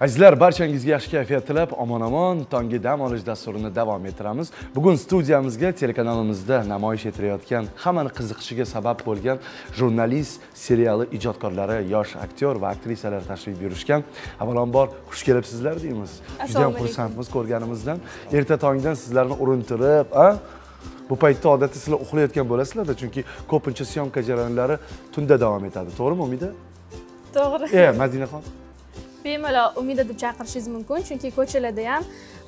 azizlar barchangizga yaxshi kayfiyat tilab omon omon tonggi dam olish dasturini davom ettiramiz. Bugun studiyamizga telekanalimizda namoyish etilayotgan hammani qiziqishiga sabab bo'lgan jurnalist seriali ijodkorlari yosh aktyor va aktrisalar tashrif buyurishgan avvalambor xush kelibsizlar deymiz. Juda ham xursandmiz ko'rganimizdan. Erta tongdan sizlarni urintirib a? Bu paytda odatda sizlar uxlayotgan bo'lasizlarda chunki ko'pincha syomka jarayonlari tunda davom etadi. To'g'rimi umida? To'g'ri. E madinaxon bemalol umida deb chaqirishingiz mumkin chunki ko'chalarda ham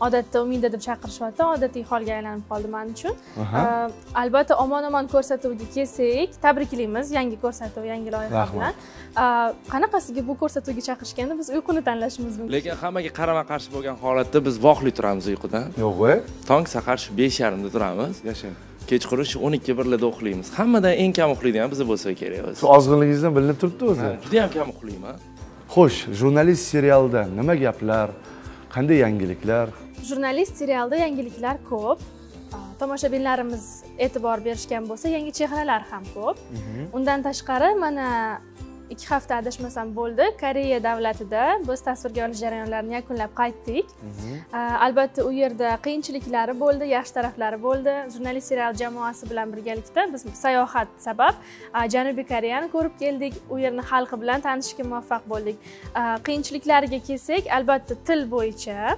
odatda umida deb chaqirishyapti odatiy holga aylanib qoldi man uchun. Uh, albatta omon omon ko'rsatuviga kelsak tabriklaymiz yangi ko'rsatuv yangi loyiha Rahmat. bilan. Uh, qanaqa sizga bu ko'rsatuvga chaqirishganda biz uyquni tanlashimiz mumkin. Lekin hammaga qarama qarshi bo'lgan holatda biz voqli turamiz uyqudan yo'q e. Tong sahar shu besh yarimda turamiz. Yashang. Kechqurun shu o'n ikki birlarda uxlaymiz hammadan eng kam uxlaydigan biz bo'lsa kerak o'zi. Shu ozg'inligingizdan bilinib turibdi o'zi. Juda ham kam uxlayman xo'sh jurnalist serialida nima gaplar? Qanday yangiliklar? Jurnalist serialda yangiliklar ko'p. Tomoshabinlarimiz e'tibor berishgan bo'lsa yangi chehralar ham ko'p. Undan tashqari mana ikki hafta adashmasam bo'ldi. Koreya davlatida biz tasvirga olish jarayonlarini yakunlab qaytdik. Uh, albatta u yerda qiyinchiliklari bo'ldi yaxshi taraflari bo'ldi. Jurnalist serial jamoasi bilan birgalikda biz sayohat sabab janubiy koreyani ko'rib keldik. U yerni xalqi bilan tanishishga muvaffaq bo'ldik. Qiyinchiliklariga kelsak albatta til bo'yicha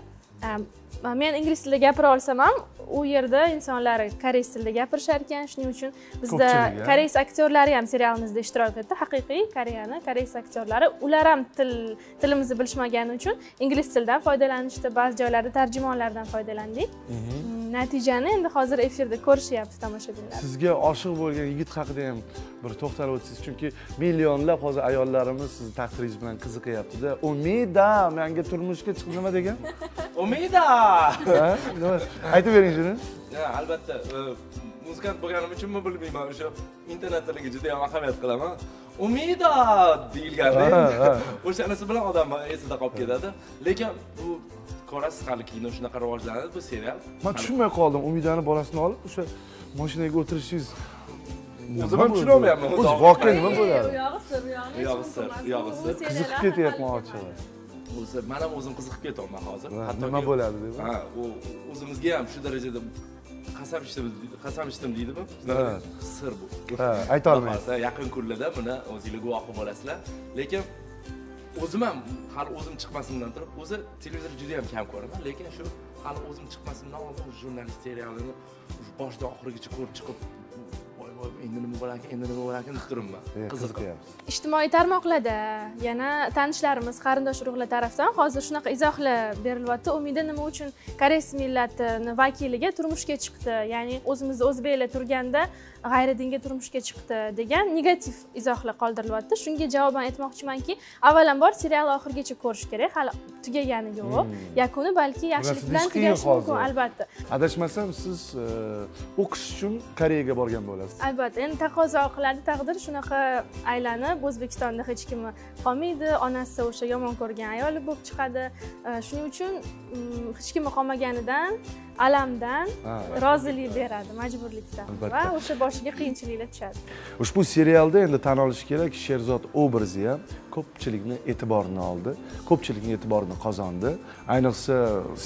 men ingliz tilida gapira olsam ham u yerda insonlar koreys tilida gapirishar ekan. Shuning uchun bizda koreys aktyorlari ham serialimizda ishtirok etdi. Haqiqiy koreyani koreys aktyorlari ular ham til tilimizni bilishmagani uchun ingliz tilidan foydalanishdi. Ba'zi joylarda tarjimonlardan foydalandik. Mm, natijani endi hozir efirda ko'rishyapti tomoshabinlar sizga oshiq bo'lgan yigit haqida ham bir to'xtalib o'tsangiz chunki millionlab hozir ayollarimiz sizni taqdiringiz bilan qiziqyaptida. Umida menga turmushga chiq nima degan umida! Ha? Nima? aytib bering shuni. Albatta e, muzikant bo'lganim uchunmi bilmayman o'sha internet tiliga juda ham ahamiyat qilaman. Umida deyilganda Ha, ha. o'shanisi bilan odam esida qolib ketadi. Lekin bu ko'rasiz hali kino shunaqa rivojlanadi bu serial. Man tushunmay qoldim umidani bolasini olib o'sha mashinaga o'tirishingiz. O'zim ham tushunolmayapman, o'zi voqea nima bo'ladi? Uyog'i sir uyog'i Uyog'i sir, uyog'i sir. qiziqib ketyapman ochig'i o'zi man ham o'zim qiziqib ketyapman hozir Ha, Hattoki- nima bo'ladi deb? ha u o'zimizga ham shu darajada qasam ichdim qasam ichdim deydi bu Ha. sir bu Ha, aytolmaysiz. Yaqin kunlarda buni o'zinglar guvohi bo'lasizlar lekin o'zim ham hali o'zim chiqmasimdan turib o'zi televizor juda ham kam ko'raman lekin shu hali o'zim chiqmasimdan oldin jurnalist serialini boshidan oxirigacha ko'rib chiqib endi nima bo'larkan endi nima bo'larkan deb turibman. E, qiziqyapsiz ijtimoiy tarmoqlarda yana tanishlarimiz qarindosh urug'lar tarafdan hozir shunaqa izohlar berilyapti. Umida nima uchun koreys millatini vakiliga turmushga chiqdi? Ya'ni o'zimizda o'zbeklar turganda g'ayridinga turmushga chiqdi degan negativ izohlar qoldirilyapti shunga javoban aytmoqchimanki avvalambor serial oxirigacha ko'rish kerak hali tugagani yo'q. Yakuni balki yaxshilik bilan tugashi mumkin albatta. Adashmasam siz e, o'qish uchun koreyaga borgan bo'lasiz albatta endi taqozo qiladi taqdir shunaqa aylanib o'zbekistonda hech kimi qolmaydi. Onasi o'sha yomon ko'rgan ayoli bo'lib chiqadi. Shuning uchun mm, hech kimi qolmaganidan alamdan rozilik beradi majburlikdan. Va o'sha boshiga qiyinchiliklar tushadi. Ushbu serialda endi tan olish kerak. Sherzod obrazi ham ko'pchilikni e'tiborini oldi ko'pchilikni e'tiborini qozondi. Ayniqsa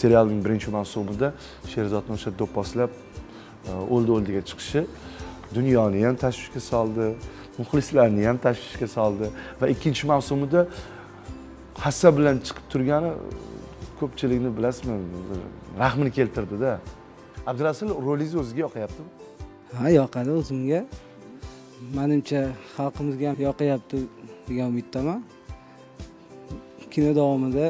serialning birinchi mavsumida sherzodni o'sha do'pposlab e, o'ldi o'ldiga chiqishi dunyoni ham tashvishga soldi muxlislarni ham tashvishga soldi va ikkinchi mavsumida hassa bilan chiqib turgani ko'pchilikni bilasizmi? Rahmini keltirdida abdurasul rolingiz o'ziga yoqyaptimi? Ha yoqadi o'zimga. Manimcha xalqimizga ham yoqayapti degan umiddaman. Kino davomida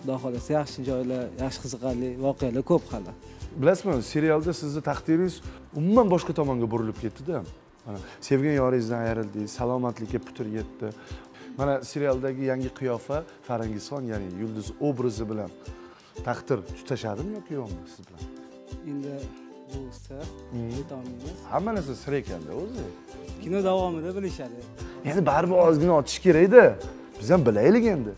xudo xohlasa yaxshi joylar yaxshi qiziqarli voqealar ko'p hali. Bilasizmi serialda sizni taqdiringiz umuman boshqa tomonga burilib ketdida. Mana sevgan yoringizdan ayrildingiz salomatlikka putur yetdi. Mana serialdagi yangi qiyofa farangizxon ya'ni yulduz obrazi bilan taqdir tutashadimi yoki yo'qmi siz bilan? Endi bu sir aytolmaymiz hamma narsa sir ekanda o'zi. Kino davomida bilishadi. Endi baribir ozgina ochish kerakda. Biz ham bilaylik endi.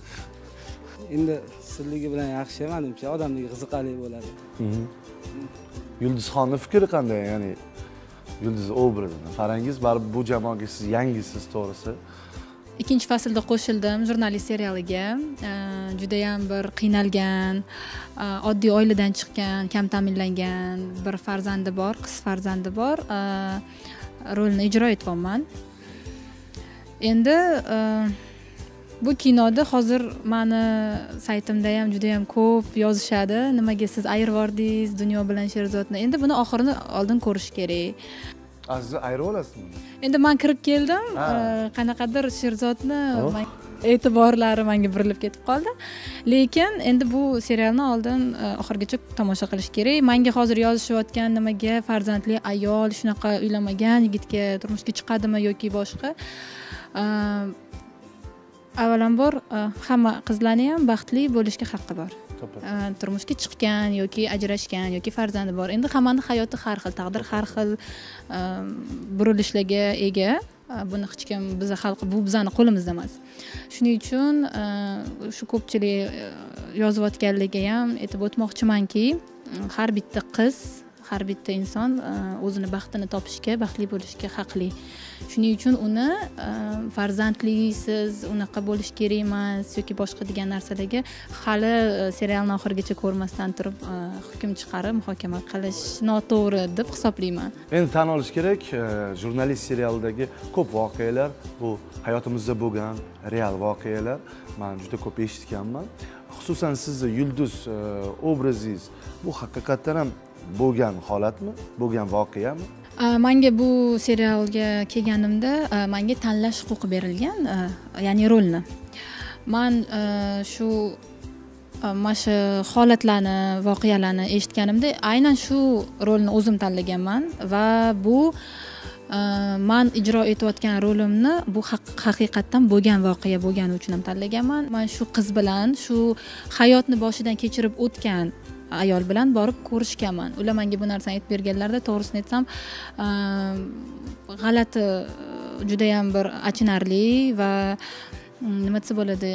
Endi sirligi bilan yaxshi manimcha odamlarga qiziqarli bo'ladi yulduzxonni fikri qanday? Ya'ni yulduz obrazini farangiz baribir bu jamoaga siz yangisiz to'g'risi? Ikkinchi faslda qo'shildim jurnalist serialiga. Judayam bir qiynalgan e, oddiy oiladan chiqqan kam ta'minlangan bir farzandi bor qiz farzandi bor. Rolni ijro etyapman endi e, bu kinoda hozir mani saytimda ham juda yam ko'p yozishadi. Nimaga siz ayirib yubordingiz dunyo bilan sherzodni? Endi buni oxirini oldin ko'rish kerak. A siz ayirib olasizmi? Endi man kirib keldim. Qanaqadir sherzodni Oh. e'tiborlari manga burilib ketib qoldi. Lekin endi bu serialni oldin e, oxirigacha tomosha qilish kerak. Manga hozir yozishayotgan nimaga farzandli ayol shunaqa uylanmagan yigitga turmushga chiqadimi yoki boshqa avvalambor e, hamma qizlarni ham baxtli bo'lishga haqqi bor. E, turmushga chiqqan yoki ajrashgan yoki farzandi bor. Endi hammani hayoti har xil taqdir har xil e, burilishlarga ega. Buni hech kim biza xalq bu bizani qo'limizda emas. Shuning uchun shu ko'pchilik yozayotganlarga ham aytib o'tmoqchimanki har bitta qiz har bitta inson e, o'zini baxtini topishga baxtli bo'lishga haqli. Shuning uchun uni farzandligisiz farzandlisiz unaqa bo'lish kerak emas yoki boshqa degan narsalarga hali e, serialni oxirigacha ko'rmasdan turib hukm chiqarib muhokama qilish noto'g'ri deb hisoblayman. Endi tan olish kerak jurnalist serialidagi ko'p voqealar bu hayotimizda bo'lgan real voqealar. Man juda ko'p eshitganman. Xususan sizni yulduz obrazingiz bu haqiqatdan ham bo'lgan holatmi? Bo'lgan voqeami? Manga bu serialga kelganimda manga tanlash huquqi berilgan ya'ni rolni. Man shu mana shu holatlarni voqealarni eshitganimda aynan shu rolni o'zim tanlaganman va bu man ijro etayotgan rolimni bu haqiqatdan bo'lgan voqea bo'lgani uchun ham tanlaganman. Man shu qiz bilan shu hayotni boshidan kechirib o'tgan ayol bilan borib ko'rishganman. Ular menga bu narsani aytib berganlarida to'g'risini aytsam ehm, g'alati e, judayam bir achinarli va mm, nima desa bo'ladi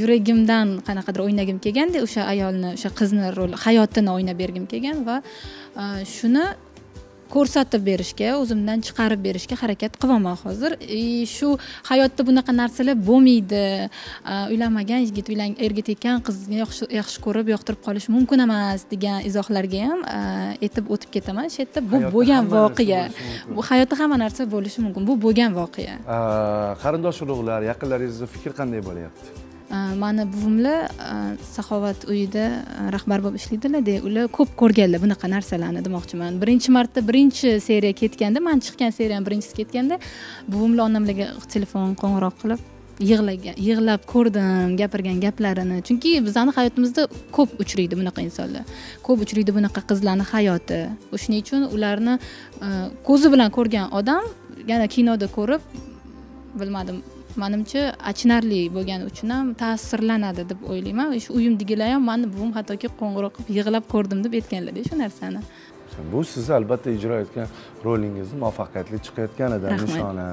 yuragimdan qanaqadir o'ynagim kelganda o'sha ayolni o'sha qizni rol hayotini o'ynab bergim kelgan va e, shuni ko'rsatib berishga o'zimdan chiqarib berishga harakat qilyapman hozir. И shu hayotda bunaqa narsalar bo'lmaydi. E, uylanmagan yigit uylan erga tekkan qizni yaxshi ko'rib yoqtirib qolishi mumkin emas degan izohlarga ham e, aytib o'tib ketaman. Shu yerda bu bo'lgan voqea. bu hayotda hamma narsa bo'lishi mumkin. Bu bo'lgan voqea. Qarindosh urug'lar yaqinlaringizni fikri qanday bo'lyapti mani buvimlar saxovat uyida rahbar bo'lib ishlaydilarda ular ko'p ko'rganlar bunaqa narsalarni demoqchiman birinchi marta birinchi seriya ketganda man chiqqan seriyam birinchisi ketganda buvimlar onamlarga telefon qo'ng'iroq qilib yig'lagan yig'lab ko'rdim gapirgan gaplarini chunki bizani hayotimizda ko'p uchraydi bunaqa insonlar ko'p uchraydi bunaqa qizlarni hayoti o'shaning uchun ularni ko'zi bilan ko'rgan odam yana kinoda ko'rib bilmadim manimcha achinarli bo'lgani uchun ham ta'sirlanadi deb o'ylayman. Shu uyimdagilar ham mani buvim hattoki qo'ng'iroq qilib yig'lab ko'rdim deb aytganlarda shu narsani. Bu sizni albatta ijro etgan rolingizni muvaffaqiyatli chiqayotganidan nishona